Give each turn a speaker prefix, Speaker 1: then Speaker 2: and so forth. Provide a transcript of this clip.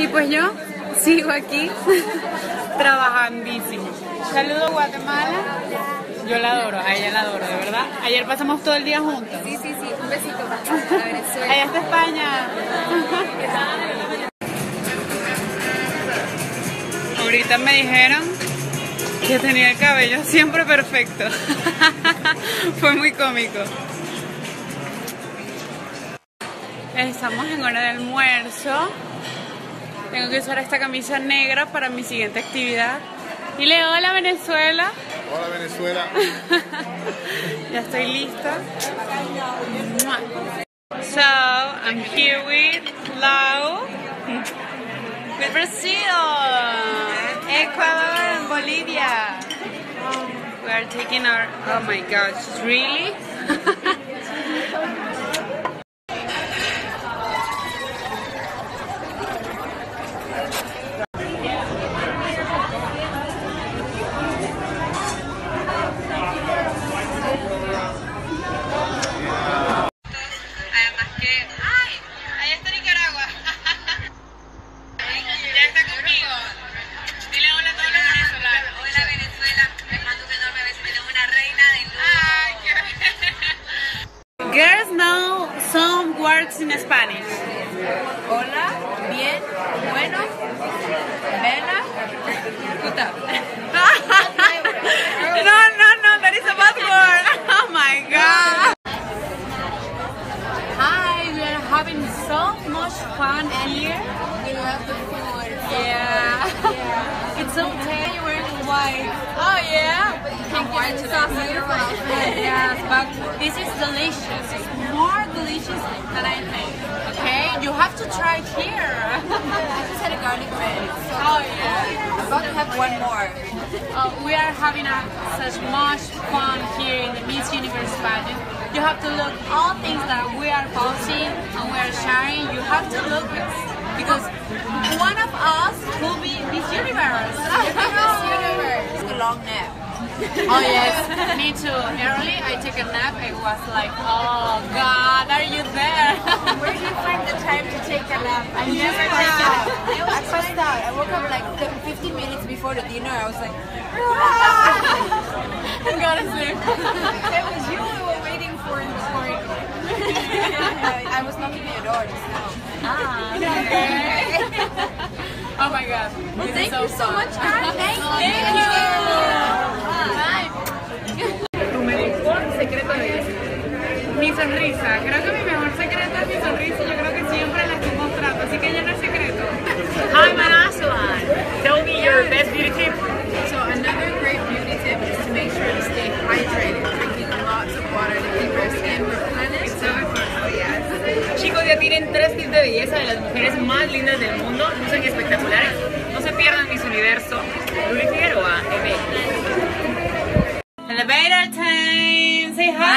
Speaker 1: Y pues yo sigo aquí trabajandísimo. Saludo Guatemala. Yo la adoro, a ella la adoro, de verdad. Ayer pasamos todo el día juntos.
Speaker 2: Sí, sí, sí. Un besito para Venezuela.
Speaker 1: Allá está España. Ahorita me dijeron que tenía el cabello siempre perfecto. Fue muy cómico. Estamos en hora de almuerzo. Tengo que usar esta camisa negra para mi siguiente actividad. Y le hola Venezuela.
Speaker 3: Hola Venezuela.
Speaker 1: ya estoy lista. So, I'm here with Lau, with Brazil, Ecuador, and Bolivia. We are taking our, oh my gosh, really? words in Spanish.
Speaker 2: Hola, bien, bueno, vela, puta.
Speaker 1: no, no, no, that is a bad word. Oh my god. Hi, we are having so much fun here.
Speaker 2: We love the food.
Speaker 1: Yeah. It's so tan, you're wearing white. Oh yeah?
Speaker 2: Pink white
Speaker 1: It's so beautiful yes, but this is delicious. It's more delicious than I think. Okay? You have to try it here.
Speaker 2: I just had a garlic bread. So
Speaker 1: oh yeah.
Speaker 2: I'm about to have one more.
Speaker 1: Uh, we are having a, such much fun here in the Miss Universe pageant. You have to look all things that we are posting and we are sharing. You have to look because one of us will be Miss Universe.
Speaker 2: Miss Universe. It's a long nap.
Speaker 1: oh yes, me too. Early I took a nap. I was like, oh God, are you there?
Speaker 2: Where do you find the time to take a nap? I
Speaker 1: never
Speaker 2: just
Speaker 1: take
Speaker 2: passed
Speaker 1: a
Speaker 2: out. I passed out. I woke up like 15 minutes before the dinner. I was like,
Speaker 1: I'm gonna sleep.
Speaker 2: it was you we were waiting for in the corridor. I was knocking at your door just now.
Speaker 1: Ah, okay. oh my God.
Speaker 2: Well,
Speaker 1: This is
Speaker 2: thank you so
Speaker 1: fun.
Speaker 2: much, guys. Thank,
Speaker 1: Thank
Speaker 2: you.
Speaker 1: Tu mejor secreto de. Mi sonrisa. Creo que mi mejor
Speaker 4: mujeres más lindas del mundo, lucen espectaculares. No se pierdan mis universo. Luli Figueroa, MX. Elevator time, say hi.